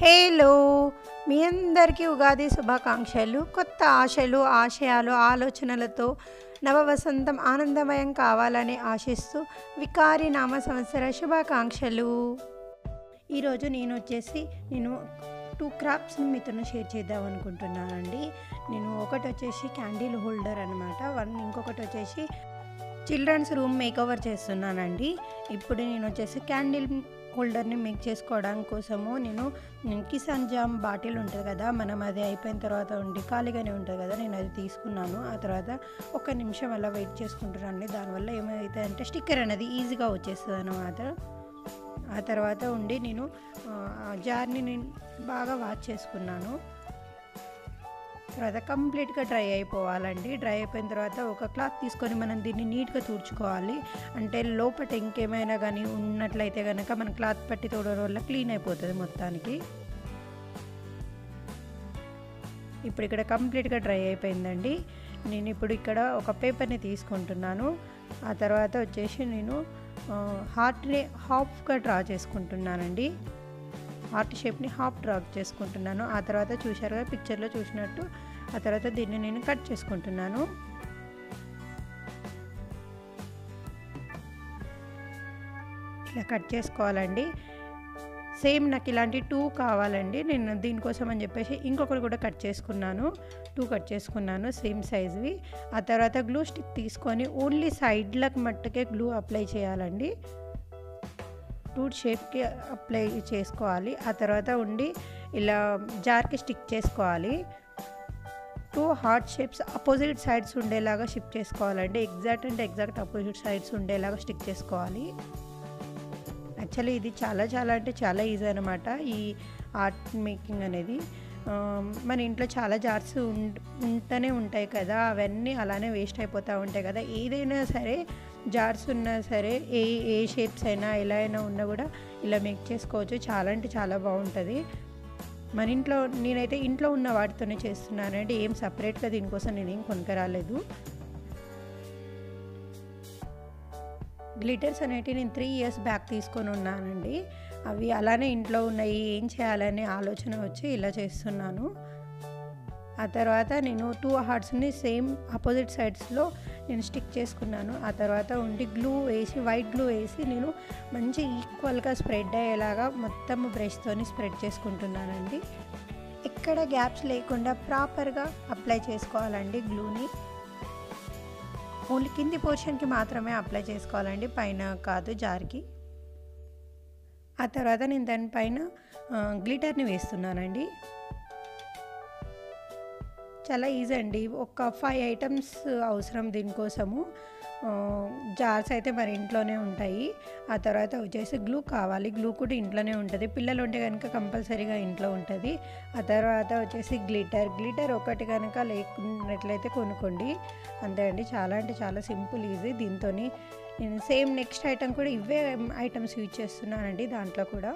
హేలో. మీ అందరికీ ఉగాది శుభాకాంక్షలు. కొత్త ఆశలు ఆశయాలు ఆలోచనలతో నవవసంతం ఆనందమయం కావాలని ఆశిస్తూ వికారి నామ సంవత్సర శుభాకాంక్షలు. ఈరోజు నేను వచ్చేసి నేను టూ క్రాఫ్ట్స్ని మీతో షేర్ చేద్దాం అనుకుంటున్నానండి. నేను ఒకటి వచ్చేసి క్యాండిల్ హోల్డర్ అనమాట వన్ ఇంకొకటి వచ్చేసి చిల్డ్రన్స్ రూమ్ మేకోవర్ చేస్తున్నానండి. ఇప్పుడు నేను వచ్చేసి క్యాండిల్ హోల్డర్ని మేక్ చేసుకోవడానికి కోసము నేను కిసాన్ జామ్ బాటిల్ ఉంటుంది కదా మనం అది అయిపోయిన తర్వాత ఉండి ఖాళీగానే ఉంటుంది కదా నేను అది తీసుకున్నాను. ఆ తర్వాత ఒక నిమిషం అలా వెయిట్ చేసుకుంటున్నాను దానివల్ల ఏమైతే అంటే స్టిక్కర్ అనేది ఈజీగా వచ్చేస్తుంది అనమాట ఆ తర్వాత ఉండి నేను జార్ని నేను బాగా వాష్ చేసుకున్నాను. తర్వాత కంప్లీట్గా డ్రై అయిపోవాలండి. డ్రై అయిపోయిన తర్వాత ఒక క్లాత్ తీసుకొని మనం దీన్ని నీట్గా తుడుచుకోవాలి. అంటే లోపల ఇంకేమైనా కానీ ఉన్నట్లయితే కనుక మన క్లాత్ పట్టి తోడడం వల్ల క్లీన్ అయిపోతుంది మొత్తానికి. ఇప్పుడు ఇక్కడ కంప్లీట్గా డ్రై అయిపోయిందండి. నేను ఇప్పుడు ఇక్కడ ఒక పేపర్ని తీసుకుంటున్నాను. ఆ తర్వాత వచ్చేసి నేను హార్ట్ని హాఫ్గా డ్రా చేసుకుంటున్నానండి. హార్ట్ షేప్ని హాఫ్ డ్రాప్ చేసుకుంటున్నాను. ఆ తర్వాత చూశారుగా పిక్చర్లో చూసినట్టు. ఆ తర్వాత దీన్ని నేను కట్ చేసుకుంటున్నాను. ఇలా కట్ చేసుకోవాలండి. సేమ్ నాకు ఇలాంటి టూ కావాలండి. నేను దీనికోసం అని చెప్పేసి ఇంకొకటి కూడా కట్ చేసుకున్నాను. టూ కట్ చేసుకున్నాను సేమ్ సైజ్వి. ఆ తర్వాత గ్లూ స్టిక్ తీసుకొని ఓన్లీ సైడ్లకు మట్టుకే గ్లూ అప్లై చేయాలండి. టూ షేప్కి అప్లై చేసుకోవాలి. ఆ తర్వాత ఉండి ఇలా జార్కి స్టిక్ చేసుకోవాలి. Two heart shapes opposite sides ఉండేలాగా షిఫ్ట్ చేసుకోవాలండి. ఎగ్జాక్ట్ అంటే ఎగ్జాక్ట్ అపోజిట్ సైడ్స్ ఉండేలాగా స్టిక్ చేసుకోవాలి. యాక్చువల్లీ ఇది చాలా చాలా అంటే చాలా ఈజీ అనమాట ఈ ఆర్ట్ మేకింగ్ అనేది. మన ఇంట్లో చాలా జార్స్ ఉంటూనే ఉంటాయి కదా అవన్నీ అలానే వేస్ట్ అయిపోతూ ఉంటాయి కదా. ఏదైనా సరే జార్స్ ఉన్నా సరే ఏ ఏ షేప్స్ అయినా ఎలా అయినా ఉన్నా కూడా ఇలా మేక్ చేసుకోవచ్చు. చాలా అంటే చాలా బాగుంటుంది. మన ఇంట్లో నేనైతే ఇంట్లో ఉన్న వాటితోనే చేస్తున్నానండి ఏం సపరేట్గా దీనికోసం నేనేం కొనుక్కరాలేదు. గ్లిటర్స్ అనేటివి నేను త్రీ ఇయర్స్ బ్యాక్ తీసుకొని ఉన్నానండి. అవి అలానే ఇంట్లో ఉన్నాయి ఏం చేయాలనే ఆలోచన వచ్చి ఇలా చేస్తున్నాను. ఆ తర్వాత నేను టూ హార్ట్స్ని సేమ్ ఆపోజిట్ సైడ్స్లో నేను స్టిక్ చేసుకున్నాను. ఆ తర్వాత ఉండి గ్లూ వేసి వైట్ గ్లూ వేసి నేను మంచి ఈక్వల్గా స్ప్రెడ్ అయ్యేలాగా మొత్తం బ్రష్తోని స్ప్రెడ్ చేసుకుంటున్నానండి. ఎక్కడ గ్యాప్స్ లేకుండా ప్రాపర్గా అప్లై చేసుకోవాలండి గ్లూని. ఓన్లీ కింది పోర్షన్కి మాత్రమే అప్లై చేసుకోవాలండి పైన కాదు జార్కి. ఆ తర్వాత నేను దానిపైన గ్లిటర్ని వేస్తున్నానండి. చాలా ఈజీ అండి. ఒక ఫైవ్ ఐటమ్స్ అవసరం దీనికోసము. జార్స్ అయితే మరి ఇంట్లోనే ఉంటాయి. ఆ తర్వాత వచ్చేసి గ్లూ కావాలి. గ్లూ కూడా ఇంట్లోనే ఉంటుంది. పిల్లలు ఉంటే కనుక కంపల్సరీగా ఇంట్లో ఉంటుంది. ఆ తర్వాత వచ్చేసి గ్లిటర్. గ్లిటర్ ఒకటి కనుక లేకున్నట్లయితే కొనుక్కోండి. అంతే అండి. చాలా అంటే చాలా సింపుల్ ఈజీ. దీంతో నేను సేమ్ నెక్స్ట్ ఐటమ్ కూడా ఇవే ఐటమ్స్ యూజ్ చేస్తున్నానండి దాంట్లో కూడా.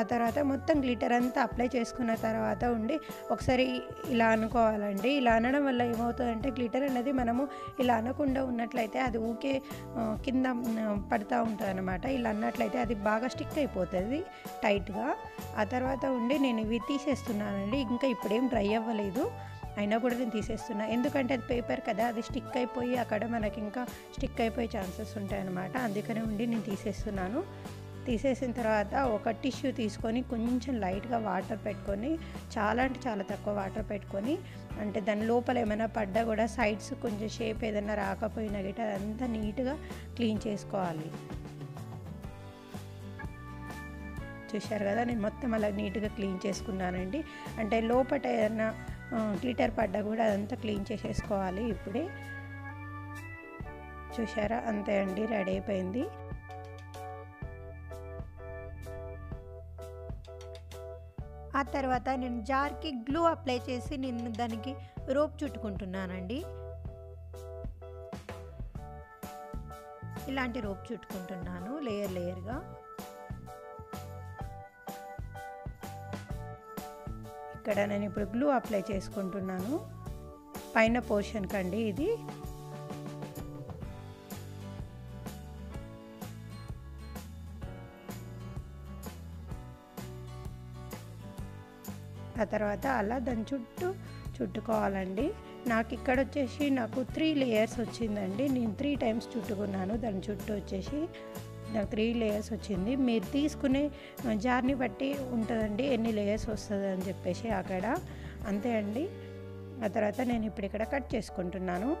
ఆ తర్వాత మొత్తం గ్లిటర్ అంతా అప్లై చేసుకున్న తర్వాత ఉండి ఒకసారి ఇలా అనుకోవాలండి. ఇలా అనడం వల్ల ఏమవుతుందంటే గ్లిటర్ అనేది మనము ఇలా అనకుండా ఉన్నట్లయితే అది ఊకే కింద పడుతూ ఉంటుంది అనమాట ఇలా అన్నట్లయితే అది బాగా స్టిక్ అయిపోతుంది టైట్గా. ఆ తర్వాత ఉండి నేను ఇవి తీసేస్తున్నానండి. ఇంకా ఇప్పుడేం డ్రై అవ్వలేదు. అయినా కూడా నేను తీసేస్తున్నా. ఎందుకంటే అది పేపర్ కదా అది స్టిక్ అయిపోయి అక్కడ మనకి ఇంకా స్టిక్ అయిపోయే ఛాన్సెస్ ఉంటాయి అనమాట అందుకనే ఉండి నేను తీసేస్తున్నాను. తీసేసిన తర్వాత ఒక టిష్యూ తీసుకొని కొంచెం లైట్గా వాటర్ పెట్టుకొని చాలా అంటే చాలా తక్కువ వాటర్ పెట్టుకొని అంటే దాని లోపల ఏమైనా పడ్డా కూడా సైడ్స్ కొంచెం షేప్ ఏదైనా రాకపోయినా గిట్ట అదంతా నీట్గా క్లీన్ చేసుకోవాలి. చూశారు కదా నేను మొత్తం అలా నీట్గా క్లీన్ చేసుకున్నానండి. అంటే లోపల ఏదైనా గ్లిటర్ పడ్డా కూడా అదంతా క్లీన్ చేసేసుకోవాలి ఇప్పుడే. చూసారా అంతే అండి రెడీ అయిపోయింది. ఆ తర్వాత నేను జార్కి గ్లూ అప్లై చేసి నేను దానికి రోప్ చుట్టుకుంటున్నానండి. ఇలాంటి రోప్ చుట్టుకుంటున్నాను లేయర్ లేయర్గా. ఇక్కడ నేను ఇప్పుడు గ్లూ అప్లై చేసుకుంటున్నాను. పైన పోర్షన్ కండి ఇది. ఆ తర్వాత అలా దాని చుట్టూ చుట్టుకోవాలండి. నాకు ఇక్కడ వచ్చేసి నాకు త్రీ లేయర్స్ వచ్చిందండి. నేను త్రీ టైమ్స్ చుట్టుకున్నాను. దాని చుట్టూ వచ్చేసి నాకు త్రీ లేయర్స్ వచ్చింది. మీరు తీసుకునే జార్ని బట్టి ఉంటుందండి ఎన్ని లేయర్స్ వస్తుంది అని చెప్పేసి అక్కడ. అంతే అండి. ఆ తర్వాత నేను ఇప్పుడు ఇక్కడ కట్ చేసుకుంటున్నాను.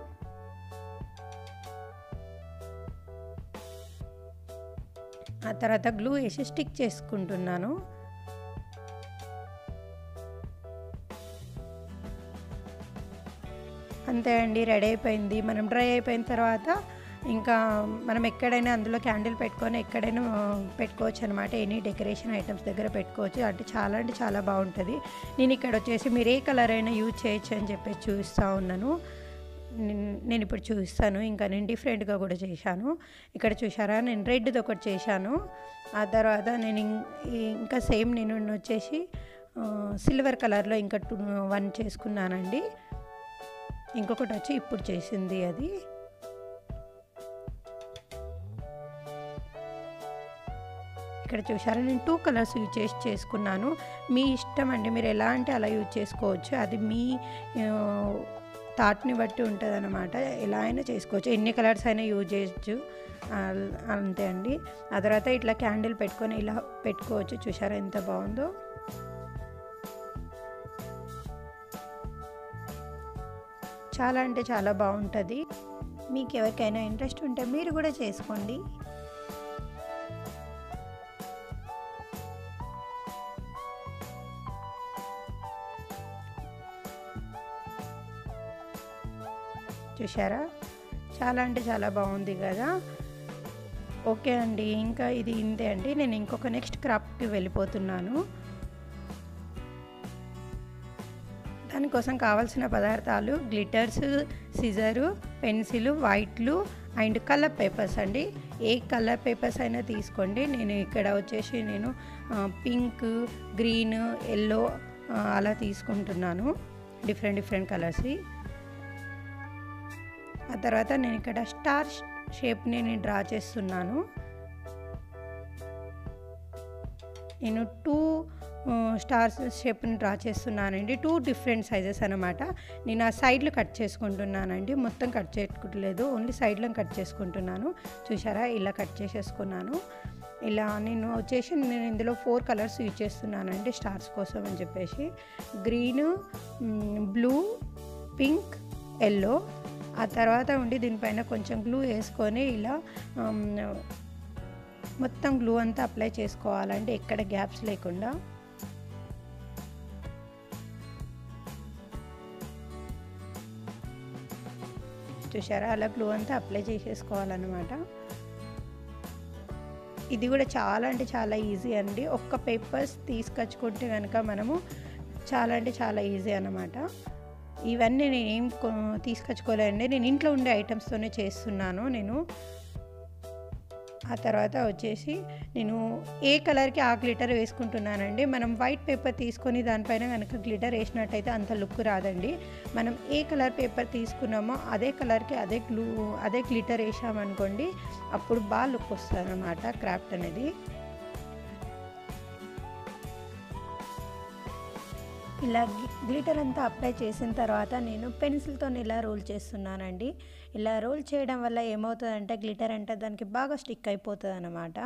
ఆ తర్వాత గ్లూ వేసి స్టిక్ చేసుకుంటున్నాను. అంతే అండి రెడీ అయిపోయింది. మనం డ్రై అయిపోయిన తర్వాత ఇంకా మనం ఎక్కడైనా అందులో క్యాండిల్ పెట్టుకొని ఎక్కడైనా పెట్టుకోవచ్చు అనమాట ఎనీ డెకరేషన్ ఐటమ్స్ దగ్గర పెట్టుకోవచ్చు. అంటే చాలా అంటే చాలా బాగుంటుంది. నేను ఇక్కడ వచ్చేసి మీరు ఏ కలర్ అయినా యూజ్ చేయొచ్చు అని చెప్పేసి చూస్తూ ఉన్నాను. నేను ఇప్పుడు చూపిస్తాను ఇంకా నేను డిఫరెంట్గా కూడా చేశాను. ఇక్కడ చూసారా నేను రెడ్ది ఒకటి చేశాను. ఆ తర్వాత నేను ఇంకా సేమ్ నేను వచ్చేసి సిల్వర్ కలర్లో ఇంకా టూ వన్ చేసుకున్నానండి. ఇంకొకటి వచ్చి ఇప్పుడు చేసింది అది. ఇక్కడ చూసారా నేను టూ కలర్స్ యూజ్ చేసి చేసుకున్నాను. మీ ఇష్టం అండి. మీరు ఎలా అంటే అలా యూజ్ చేసుకోవచ్చు? అది మీ థాట్ని బట్టి ఉంటుంది అనమాట ఎలా అయినా చేసుకోవచ్చు. ఎన్ని కలర్స్ అయినా యూజ్ చేయొచ్చు. అంతే అండి. ఆ తర్వాత ఇట్లా క్యాండిల్ పెట్టుకొని ఇలా పెట్టుకోవచ్చు. చూసారా ఎంత బాగుందో? చాలా అంటే చాలా బాగుంటుంది. మీకు ఎవరికైనా ఇంట్రెస్ట్ ఉంటే మీరు కూడా చేసుకోండి. చూసారా చాలా అంటే చాలా బాగుంది కదా? ఓకే అండి ఇంకా ఇది ఇంతే అండి. నేను ఇంకొక నెక్స్ట్ క్రాప్కి వెళ్ళిపోతున్నాను. దానికోసం కావాల్సిన పదార్థాలు గ్లిటర్స్ సిజరు పెన్సిల్ వైట్లు అండ్ కలర్ పేపర్స్ అండి. ఏ కలర్ పేపర్స్ అయినా తీసుకోండి. నేను ఇక్కడ వచ్చేసి నేను పింక్ గ్రీన్ ఎల్లో అలా తీసుకుంటున్నాను. డిఫరెంట్ డిఫరెంట్ కలర్స్ ఆ తర్వాత నేను ఇక్కడ స్టార్ షేప్ని నేను డ్రా చేస్తున్నాను. నేను టూ స్టార్స్ షేప్ని డ్రా చేస్తున్నానండి. టూ డిఫరెంట్ సైజెస్ అనమాట నేను ఆ సైడ్లో కట్ చేసుకుంటున్నానండి. మొత్తం కట్ చేసుకోవట్లేదు ఓన్లీ సైడ్లో కట్ చేసుకుంటున్నాను. చూసారా ఇలా కట్ చేసేసుకున్నాను. ఇలా నేను వచ్చేసి నేను ఇందులో ఫోర్ కలర్స్ యూజ్ చేస్తున్నానండి స్టార్స్ కోసం అని చెప్పేసి. Green blue pink yellow. ఆ తర్వాత ఉండి దీనిపైన కొంచెం గ్లూ వేసుకొని ఇలా మొత్తం గ్లూ అంతా అప్లై చేసుకోవాలండి. ఎక్కడ గ్యాప్స్ లేకుండా. చూసారా అలా గ్లూ అంతా అప్లై చేసేసుకోవాలన్నమాట. ఇది కూడా చాలా అంటే చాలా ఈజీ అండి. ఒక్క పేపర్స్ తీసుకొచ్చుకుంటే కనుక మనము చాలా అంటే చాలా ఈజీ అన్నమాట. ఇవన్నీ నేను ఏం తీసుకొచ్చుకోలేదండి నేను ఇంట్లో ఉండే ఐటమ్స్తోనే చేస్తున్నాను నేను. ఆ తర్వాత వచ్చేసి నేను ఏ కలర్కి ఆ గ్లిటర్ వేసుకుంటున్నానండి? మనం వైట్ పేపర్ తీసుకొని దానిపైన కనుక గ్లిటర్ వేసినట్టయితే అంత లుక్ రాదండి. మనం ఏ కలర్ పేపర్ తీసుకున్నామో అదే కలర్కి అదే గ్లూ అదే గ్లిటర్ వేసామనుకోండి అప్పుడు బాగా లుక్ వస్తుంది అనమాట క్రాఫ్ట్ అనేది. ఇలా గ్లిటర్ అంతా అప్లై చేసిన తర్వాత నేను పెన్సిల్తో ఇలా రోల్ చేస్తున్నానండి. ఇలా రోల్ చేయడం వల్ల ఏమవుతుందంటే గ్లిటర్ అంటే దానికి బాగా స్టిక్ అయిపోతుంది అనమాట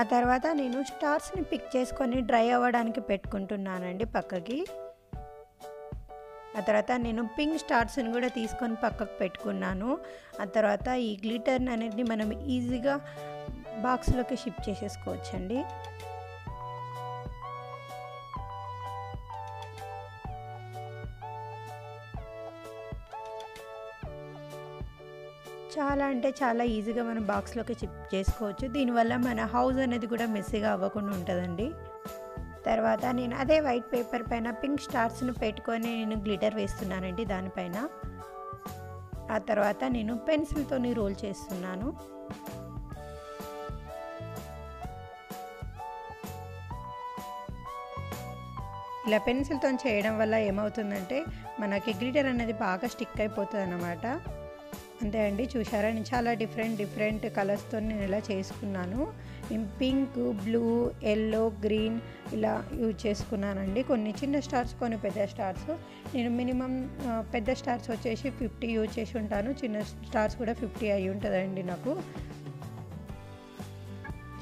ఆ తర్వాత నేను స్టార్స్ని పిక్ చేసుకొని డ్రై అవ్వడానికి పెట్టుకుంటున్నానండి పక్కకి. ఆ తర్వాత నేను పింక్ స్టార్స్ని కూడా తీసుకొని పక్కకు పెట్టుకున్నాను. ఆ తర్వాత ఈ గ్లిటర్ని అనేది మనం ఈజీగా బాక్స్లోకి షిఫ్ట్ చేసేసుకోవచ్చండి. చాలా అంటే చాలా ఈజీగా మనం బాక్స్లోకి చిప్ చేసుకోవచ్చు. దీనివల్ల మన హౌస్ అనేది కూడా మెస్సీగా అవ్వకుండా ఉంటుందండి. తర్వాత నేను అదే వైట్ పేపర్ పైన పింక్ స్టార్స్ను పెట్టుకొని నేను గ్లిటర్ వేస్తున్నానండి దానిపైన. ఆ తర్వాత నేను పెన్సిల్తో రోల్ చేస్తున్నాను. ఇలా పెన్సిల్తో చేయడం వల్ల ఏమవుతుందంటే మనకి గ్లిటర్ అనేది బాగా స్టిక్ అయిపోతుంది అన్నమాట అంతే అండి చూసారా నేను చాలా డిఫరెంట్ డిఫరెంట్ కలర్స్తో నేను ఇలా చేసుకున్నాను. నేను పింక్ బ్లూ ఎల్లో గ్రీన్ ఇలా యూజ్ చేసుకున్నానండి. కొన్ని చిన్న స్టార్స్ కొన్ని పెద్ద స్టార్స్. నేను మినిమం పెద్ద స్టార్స్ వచ్చేసి ఫిఫ్టీ యూజ్ చేసి ఉంటాను. చిన్న స్టార్స్ కూడా ఫిఫ్టీ అయి ఉంటుందండి నాకు.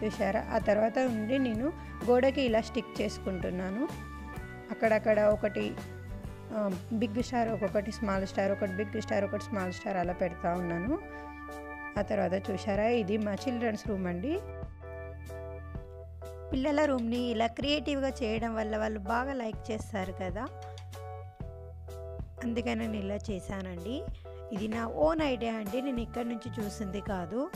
చూసారా ఆ తర్వాత ఉండి నేను గోడకి ఇలా స్టిక్ చేసుకుంటున్నాను. అక్కడక్కడ ఒకటి బిగ్ స్టార్ ఒక్కొక్కటి స్మాల్ స్టార్ ఒకటి బిగ్ స్టార్ ఒకటి స్మాల్ స్టార్ అలా పెడతా ఉన్నాను. ఆ తర్వాత చూసారా ఇది మా చిల్డ్రన్స్ రూమ్ అండి. పిల్లల రూమ్ని ఇలా క్రియేటివ్గా చేయడం వల్ల వాళ్ళు బాగా లైక్ చేస్తారు కదా. అందుకని నేను ఇలా చేశానండి. ఇది నా ఓన్ ఐడియా అండి. నేను ఇక్కడి నుంచి చూసింది కాదు.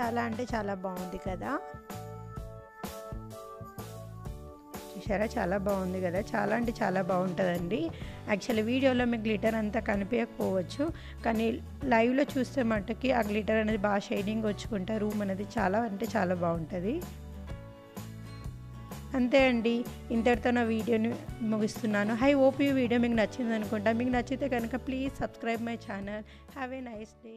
చాలా అంటే చాలా బాగుంది కదా. చూసారా చాలా బాగుంది కదా. చాలా అంటే చాలా బాగుంటుందండి. యాక్చువల్లీ వీడియోలో మీకు గ్లిటర్ అంతా కనిపించకపోవచ్చు. కానీ లైవ్లో చూస్తే మట్టుకి ఆ గ్లిటర్ అనేది బాగా షైనింగ్ వచ్చుకుంటా. రూమ్ అనేది చాలా అంటే చాలా బాగుంటుంది. అంతే అండి. ఇంతటితో నా వీడియోని ముగిస్తున్నాను. హై ఓపీ వీడియో మీకు నచ్చింది అనుకుంటా మీకు నచ్చితే కనుక please subscribe my channel have a nice day